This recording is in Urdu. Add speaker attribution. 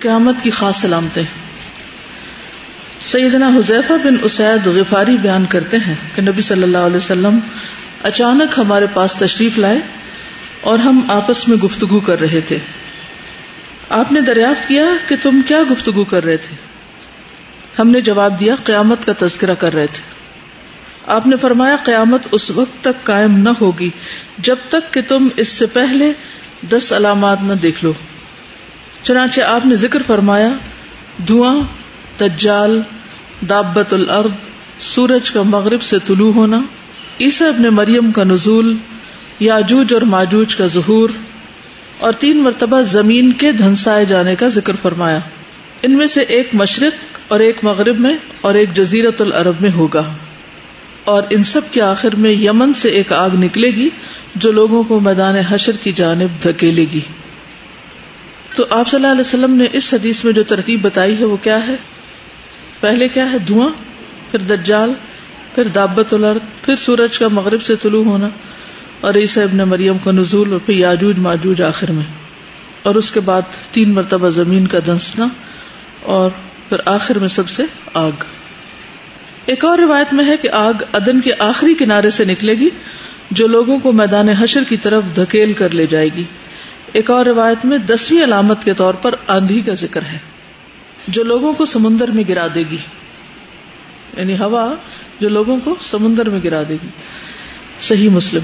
Speaker 1: قیامت کی خاص علامتیں سیدنا حذیفہ بن اسید غفاری بیان کرتے ہیں کہ نبی صلی اللہ علیہ وسلم اچانک ہمارے پاس تشریف لائے اور ہم آپس میں گفتگو کر رہے تھے۔ آپ نے دریافت کیا کہ تم کیا گفتگو کر رہے تھے؟ ہم نے جواب دیا، قیامت کا تذکرہ کر رہے تھے۔ آپ نے فرمایا، قیامت اس وقت تک قائم نہ ہوگی جب تک کہ تم اس سے پہلے دس علامات نہ دیکھ لو۔ چنانچہ آپ نے ذکر فرمایا، دھواں تجال دابت الارض، سورج کا مغرب سے طلوع ہونا، عیسی ابن مریم کا نزول، یاجوج اور ماجوج کا ظہور، اور تین مرتبہ زمین کے دھنسائے جانے کا ذکر فرمایا۔ ان میں سے ایک مشرق اور ایک مغرب میں اور ایک جزیرت العرب میں ہوگا۔ اور ان سب کے آخر میں یمن سے ایک آگ نکلے گی جو لوگوں کو میدان حشر کی جانب دھکیلے گی۔ تو آپ صلی اللہ علیہ وسلم نے اس حدیث میں جو ترتیب بتائی ہے وہ کیا ہے؟ پہلے کیا ہے؟ دھواں، پھر دجال، پھر دابت الارض، پھر سورج کا مغرب سے طلوع ہونا اور عیسی ابن مریم کا نزول اور پھر یاجوج، ماجوج آخر میں اور اس کے بعد تین مرتبہ زمین کا دنسنا اور پھر آخر میں سب سے آگ۔ ایک اور روایت میں ہے کہ آگ ادن کے آخری کنارے سے نکلے گی، جو لوگوں کو میدان حشر کی طرف دھکیل کر لے جائے گی۔ ایک اور روایت میں دسویں علامت کے طور پر آندھی کا ذکر ہے، جو لوگوں کو سمندر میں گرا دے گی۔ یعنی ہوا جو لوگوں کو سمندر میں گرا دے گی۔ صحیح مسلم۔